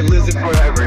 can listen forever.